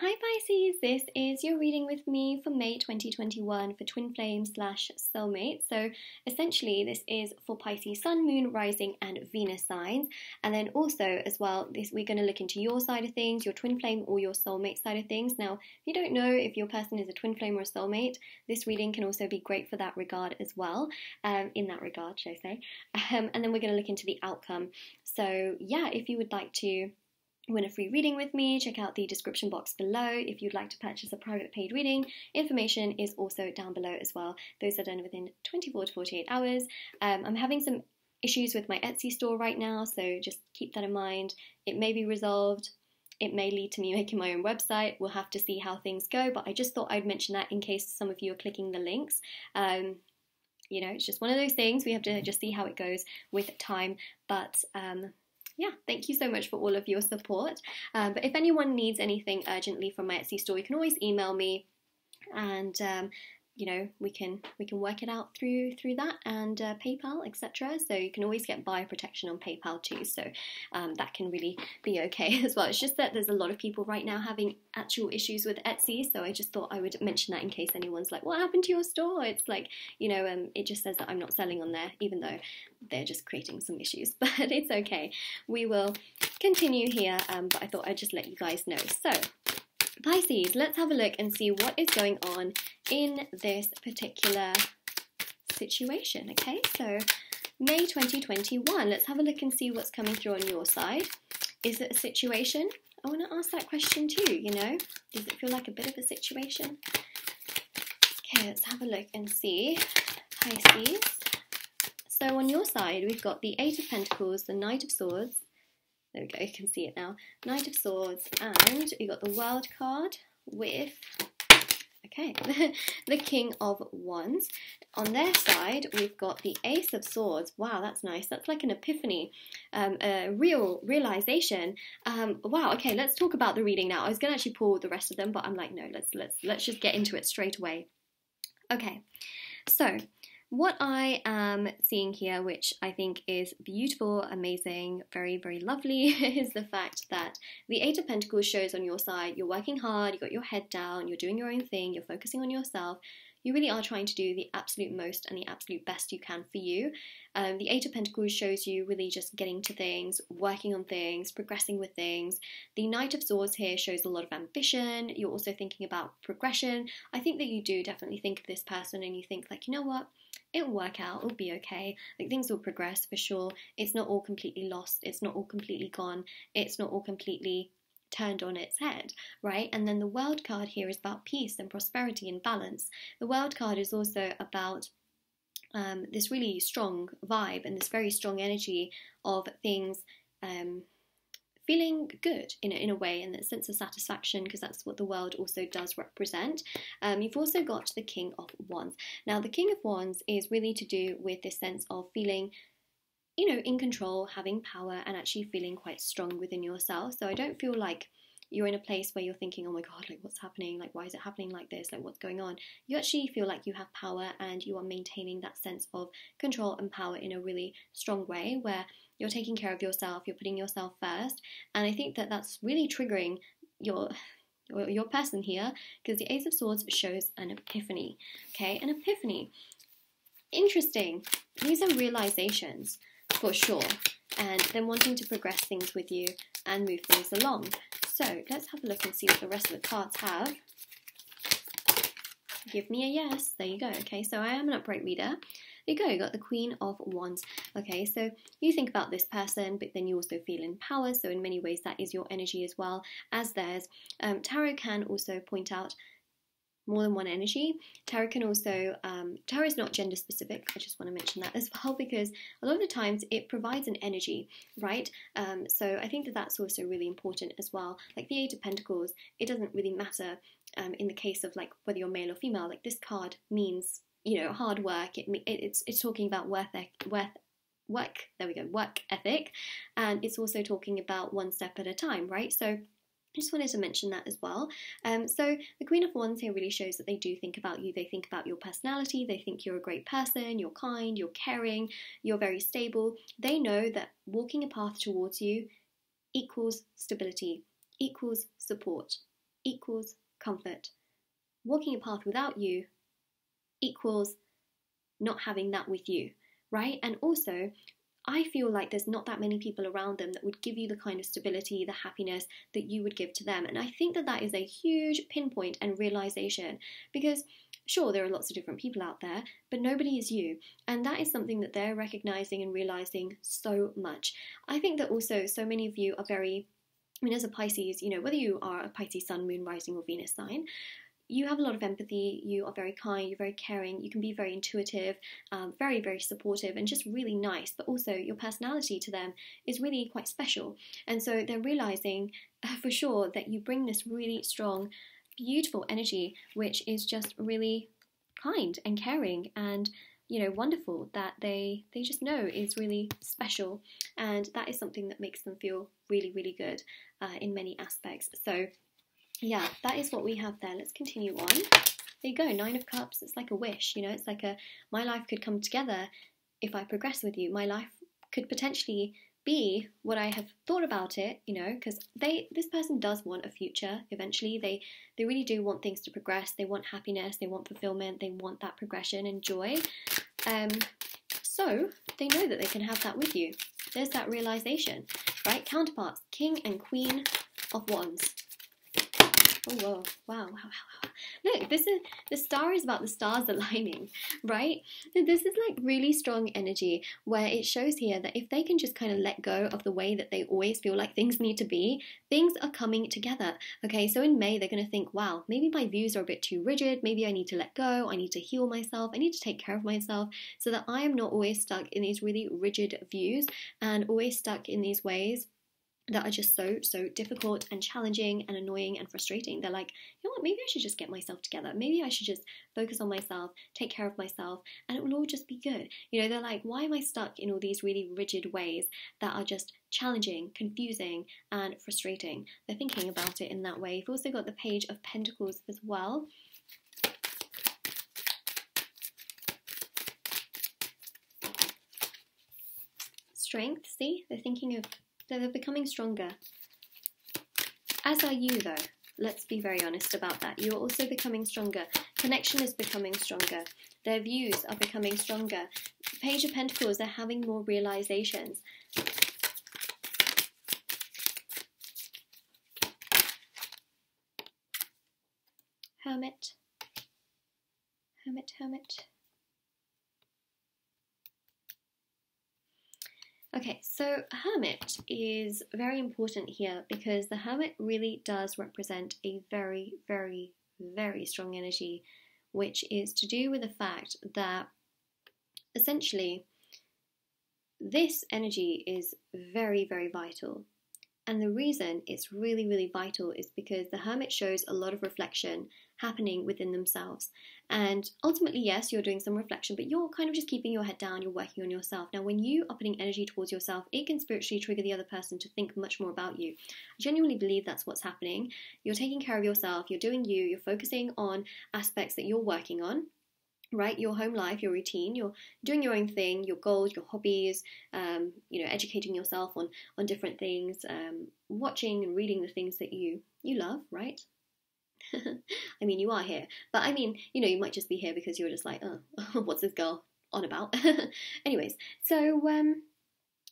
Hi Pisces, this is your reading with me for May 2021 for Twin Flame slash Soulmate. So essentially, this is for Pisces Sun, Moon, Rising, and Venus signs. And then also, as well, this we're going to look into your side of things, your Twin Flame or your Soulmate side of things. Now, if you don't know if your person is a Twin Flame or a Soulmate, this reading can also be great for that regard as well. Um, in that regard, should I say? Um, and then we're going to look into the outcome. So yeah, if you would like to win a free reading with me, check out the description box below. If you'd like to purchase a private paid reading, information is also down below as well. Those are done within 24 to 48 hours. Um, I'm having some issues with my Etsy store right now, so just keep that in mind. It may be resolved. It may lead to me making my own website. We'll have to see how things go, but I just thought I'd mention that in case some of you are clicking the links. Um, you know, it's just one of those things. We have to just see how it goes with time. But um, yeah, thank you so much for all of your support. Um, but if anyone needs anything urgently from my Etsy store, you can always email me and um, you know we can we can work it out through through that and uh, PayPal etc. So you can always get buyer protection on PayPal too. So um, that can really be okay as well. It's just that there's a lot of people right now having actual issues with Etsy, so I just thought I would mention that in case anyone's like, "What happened to your store?" It's like you know, um, it just says that I'm not selling on there, even though they're just creating some issues. But it's okay. We will continue here. Um, but I thought I'd just let you guys know. So Pisces, let's have a look and see what is going on in this particular situation. Okay, so May 2021, let's have a look and see what's coming through on your side. Is it a situation? I want to ask that question too, you know? Does it feel like a bit of a situation? Okay, let's have a look and see. Pisces. So on your side, we've got the Eight of Pentacles, the Knight of Swords, there we go, you can see it now. Knight of Swords, and you got the World card with, okay, the King of Wands. On their side, we've got the Ace of Swords. Wow, that's nice. That's like an epiphany, um, a real realization. Um, wow. Okay, let's talk about the reading now. I was going to actually pull the rest of them, but I'm like, no, let's let's let's just get into it straight away. Okay, so what I am seeing here, which I think is beautiful, amazing, very, very lovely, is the fact that the Eight of Pentacles shows on your side you're working hard, you've got your head down, you're doing your own thing, you're focusing on yourself, you really are trying to do the absolute most and the absolute best you can for you. Um, the Eight of Pentacles shows you really just getting to things, working on things, progressing with things. The Knight of Swords here shows a lot of ambition. You're also thinking about progression. I think that you do definitely think of this person and you think, like, you know what? It'll work out, it'll be okay. Like things will progress for sure. It's not all completely lost, it's not all completely gone, it's not all completely turned on its head, right? And then the world card here is about peace and prosperity and balance. The world card is also about um, this really strong vibe and this very strong energy of things um, feeling good in a, in a way and that sense of satisfaction because that's what the world also does represent. Um, you've also got the King of Wands. Now, the King of Wands is really to do with this sense of feeling you know, in control, having power, and actually feeling quite strong within yourself. So I don't feel like you're in a place where you're thinking, oh my god, like what's happening? Like, why is it happening like this? Like, what's going on? You actually feel like you have power and you are maintaining that sense of control and power in a really strong way where you're taking care of yourself, you're putting yourself first. And I think that that's really triggering your your person here because the ace of swords shows an epiphany okay an epiphany interesting these are realizations for sure and then wanting to progress things with you and move things along so let's have a look and see what the rest of the cards have give me a yes there you go okay so i am an upright reader there you go, you got the Queen of Wands. Okay, so you think about this person, but then you also feel in power. So, in many ways, that is your energy as well as theirs. Um, tarot can also point out more than one energy. Tarot can also, um, tarot is not gender specific. I just want to mention that as well because a lot of the times it provides an energy, right? Um, so I think that that's also really important as well. Like the Eight of Pentacles, it doesn't really matter um, in the case of like whether you're male or female. Like this card means you know hard work. It, it's it's talking about worth worth work. There we go, work ethic, and it's also talking about one step at a time, right? So. Just wanted to mention that as well. Um, so the Queen of Wands here really shows that they do think about you. They think about your personality. They think you're a great person. You're kind. You're caring. You're very stable. They know that walking a path towards you equals stability, equals support, equals comfort. Walking a path without you equals not having that with you, right? And also, I feel like there's not that many people around them that would give you the kind of stability, the happiness that you would give to them. And I think that that is a huge pinpoint and realization because sure, there are lots of different people out there, but nobody is you. And that is something that they're recognizing and realizing so much. I think that also so many of you are very, I mean, as a Pisces, you know, whether you are a Pisces sun, moon, rising, or Venus sign, you have a lot of empathy, you are very kind, you're very caring, you can be very intuitive, um, very, very supportive, and just really nice. But also, your personality to them is really quite special. And so they're realizing uh, for sure that you bring this really strong, beautiful energy, which is just really kind and caring and you know wonderful that they they just know is really special and that is something that makes them feel really really good uh, in many aspects so yeah, that is what we have there. Let's continue on. There you go, Nine of Cups. It's like a wish, you know, it's like a my life could come together if I progress with you. My life could potentially be what I have thought about it, you know, because they this person does want a future eventually. They they really do want things to progress. They want happiness, they want fulfillment, they want that progression and joy. Um so they know that they can have that with you. There's that realization, right? Counterparts, King and Queen of Wands. Oh, whoa. Wow, wow, wow, wow. Look, this is the star is about the stars aligning, right? This is like really strong energy where it shows here that if they can just kind of let go of the way that they always feel like things need to be, things are coming together. Okay, so in May, they're going to think, wow, maybe my views are a bit too rigid. Maybe I need to let go. I need to heal myself. I need to take care of myself so that I am not always stuck in these really rigid views and always stuck in these ways that are just so so difficult and challenging and annoying and frustrating. They're like you know what? Maybe i should just get myself together. Maybe i should just focus on myself take care of myself and it will all just be good. You know they're like why am i stuck in all these really rigid ways that are just challenging confusing and frustrating? They're thinking about it in that way. You've also got the page of pentacles as well. Strength see? They're thinking of so they're becoming stronger. As are you, though. Let's be very honest about that. You're also becoming stronger. Connection is becoming stronger. Their views are becoming stronger. Page of Pentacles, they're having more realizations. Hermit. Hermit, hermit. Okay, so Hermit is very important here because the Hermit really does represent a very, very, very strong energy, which is to do with the fact that essentially this energy is very, very vital. And the reason it's really, really vital is because the hermit shows a lot of reflection happening within themselves. And ultimately, yes, you're doing some reflection, but you're kind of just keeping your head down, you're working on yourself. Now, when you are putting energy towards yourself, it can spiritually trigger the other person to think much more about you. I genuinely believe that's what's happening. You're taking care of yourself, you're doing you, you're focusing on aspects that you're working on right? Your home life your routine you're doing your own thing your goals your hobbies um, you know educating yourself on on different things um, watching and reading the things that you you love right? I mean you are here but i mean you know you might just be here because you're just like oh what's this girl on about? Anyways so um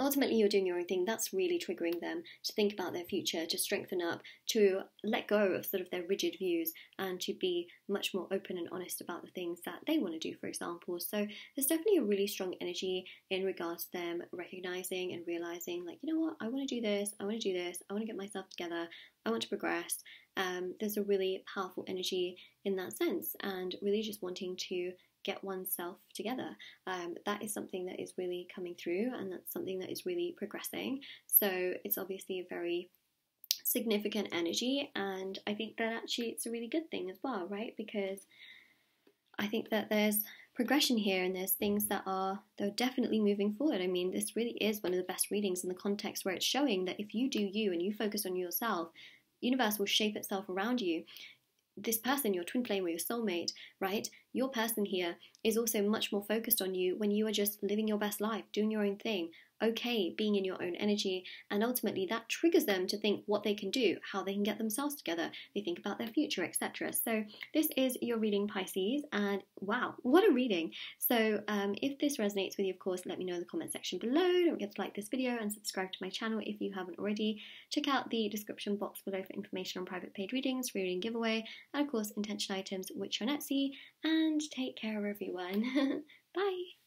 ultimately you're doing your own thing. That's really triggering them to think about their future to strengthen up to let go of sort of their rigid views and to be much more open and honest about the things that they want to do for example. So there's definitely a really strong energy in regards to them recognizing and realizing like you know what? I want to do this i want to do this i want to get myself together i want to progress. Um, there's a really powerful energy in that sense and really just wanting to get oneself together. Um, that is something that is really coming through and that's something that is really progressing. So it's obviously a very significant energy and I think that actually it's a really good thing as well, right? Because I think that there's progression here and there's things that are they're definitely moving forward. I mean, this really is one of the best readings in the context where it's showing that if you do you and you focus on yourself, universe will shape itself around you this person, your twin flame or your soulmate, right? Your person here is also much more focused on you when you are just living your best life, doing your own thing, okay being in your own energy, and ultimately that triggers them to think what they can do, how they can get themselves together. They think about their future, etc. So this is your reading, Pisces, and wow, what a reading! So um, if this resonates with you, of course, let me know in the comment section below. Don't forget to like this video and subscribe to my channel if you haven't already. Check out the description box below for information on private paid readings, reading giveaway, and of course intention items which are on Etsy. And take care, everyone. Bye.